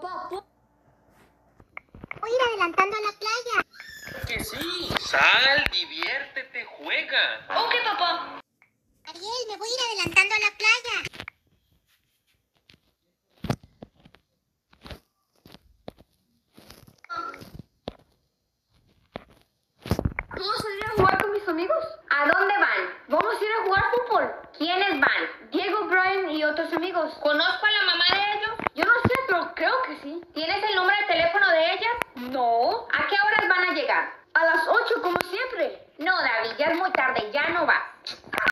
Papá, ¿puedo- Voy a ir adelantando a la playa. Que sí. Sal, diviértete, juega. Ok, papá. Ariel, me voy a ir adelantando a la playa. ¿Puedo salir a jugar con mis amigos? ¿A dónde van? Vamos a ir a jugar fútbol. ¿Quiénes van? Diego, Brian y otros amigos. Conozco a la como siempre. No, David, ya es muy tarde, ya no va.